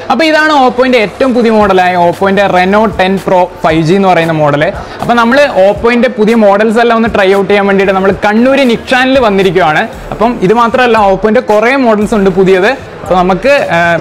അപ്പൊ ഇതാണ് ഓപ്പോയിന്റെ ഏറ്റവും പുതിയ മോഡലായ ഓപ്പോയിന്റെ Reno ten pro five G എന്ന് പറയുന്ന മോഡൽ അപ്പോൾ നമ്മൾ ഓപ്പോയിന്റെ പുതിയ മോഡൽസ് എല്ലാം ഒന്ന് ട്രൈ ഔട്ട് ചെയ്യാൻ വേണ്ടിയിട്ട് നമ്മൾ കണ്ണൂർ നിക്ഷാനിൽ വന്നിരിക്കുകയാണ് അപ്പം ഇത് മാത്രമല്ല ഓപ്പോയിന്റെ കുറേ മോഡൽസ് ഉണ്ട് പുതിയത്. അപ്പോൾ നമുക്ക്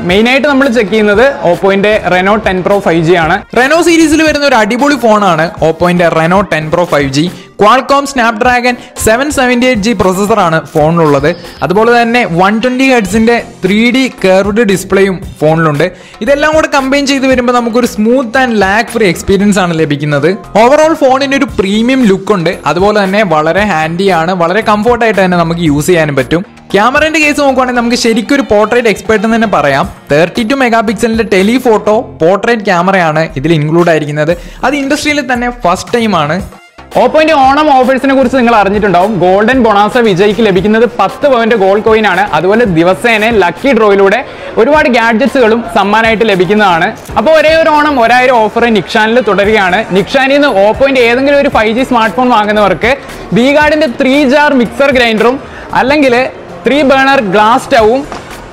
മെയിനായിട്ട് നമ്മൾ ചെക്ക് ചെയ്യുന്നത് ഓപ്പോയിന്റെ Reno ten pro five G ആണ്. റെനോ സീരീസിൽ വരുന്ന ഒരു അടിപൊളി ഫോണാണ് ഓപ്പോയിന്റെ Reno ten pro five G Qualcomm Snapdragon seven seventy eight G പ്രൊസസ്സറാണ് ഫോണിലുള്ളത്. അതുപോലെ തന്നെ വൺ ട്വന്റി ഹെഡ്സിന്റെ ത്രീ ഡി കർവ്ഡ് ഡിസ്പ്ലേയും ഫോണിലുണ്ട്. ഇതെല്ലാം കൂടെ കമ്പൈൻ ചെയ്ത് വരുമ്പോൾ നമുക്കൊരു smooth and lag free experience ആണ് ലഭിക്കുന്നത്. ഓവറോൾ ഫോണിന് ഒരു പ്രീമിയം ലുക്ക് ഉണ്ട്. അതുപോലെ തന്നെ വളരെ ഹാൻഡിയാണ് വളരെ കംഫോർട്ടായിട്ട് തന്നെ നമുക്ക് യൂസ് ചെയ്യാനും പറ്റും. ക്യാമറയുടെ കേസ് നോക്കുവാണെങ്കിൽ നമുക്ക് ശരിക്കും ഒരു പോർട്രേറ്റ് എക്സ്പെർട്ട് തന്നെ പറയാം. തേർട്ടി ടു മെഗാ പിക്സലിന്റെ ടെലിഫോട്ടോ പോർട്രേറ്റ് ക്യാമറയാണ് ഇതിൽ ഇൻക്ലൂഡ് ആയിരിക്കുന്നത്. അത് ഇൻഡസ്ട്രിയിൽ തന്നെ ഫസ്റ്റ് ടൈമാണ് ഓപ്പോയിന്റെ ഓണം ഓഫേഴ്സിനെ കുറിച്ച് നിങ്ങൾ അറിഞ്ഞിട്ടുണ്ടാവും. ഗോൾഡൻ ബൊണാസ വിജയ്ക്ക് ലഭിക്കുന്നത് പത്ത് പോയിന്റ് ഗോൾഡ് കോയിൻ ആണ്. അതുപോലെ ദിവസേന ലക്കി ഡ്രോയിലൂടെ ഒരുപാട് ഗാഡ്ജറ്റ്സുകളും സമ്മാനമായിട്ട് ലഭിക്കുന്നതാണ്. അപ്പോൾ ഒരേ ഒരു ഓണം ഒരായിരം ഓഫർ നിക്ഷാനിൽ തുടരുകയാണ്. നിക്ഷാനിൽ നിന്ന് ഓപ്പോയിന്റ് ഏതെങ്കിലും ഒരു ഫൈവ് ജി സ്മാർട്ട് ഫോൺ വാങ്ങുന്നവർക്ക് ബി ഗാർഡിന്റെ ത്രീ ജാർ മിക്സർ ഗ്രൈൻഡറും അല്ലെങ്കിൽ ത്രീ ബേണർ ഗ്ലാസ് സ്റ്റവും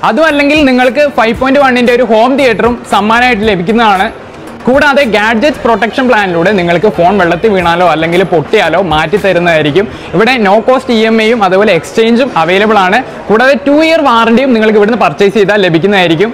അതും അല്ലെങ്കിൽ നിങ്ങൾക്ക് ഫൈവ് പോയിന്റ് വണ്ണിന്റെ ഒരു ഹോം തിയേറ്ററും സമ്മാനമായിട്ട് ലഭിക്കുന്നതാണ്. കൂടാതെ ഗാഡ്ജറ്റ് പ്രൊട്ടക്ഷൻ പ്ലാനിലൂടെ നിങ്ങൾക്ക് ഫോൺ വെള്ളത്തിൽ വീണാലോ അല്ലെങ്കിൽ പൊട്ടിയാലോ മാറ്റി തരുന്നതായിരിക്കും. ഇവിടെ നോ കോസ്റ്റ് ഇ എം ഐയും അതുപോലെ എക്സ്ചേഞ്ചും അവൈലബിൾ ആണ്. കൂടാതെ ടു ഇയർ വാറണ്ടിയും നിങ്ങൾക്ക് ഇവിടുന്ന് പർച്ചേസ് ചെയ്താൽ ലഭിക്കുന്നതായിരിക്കും.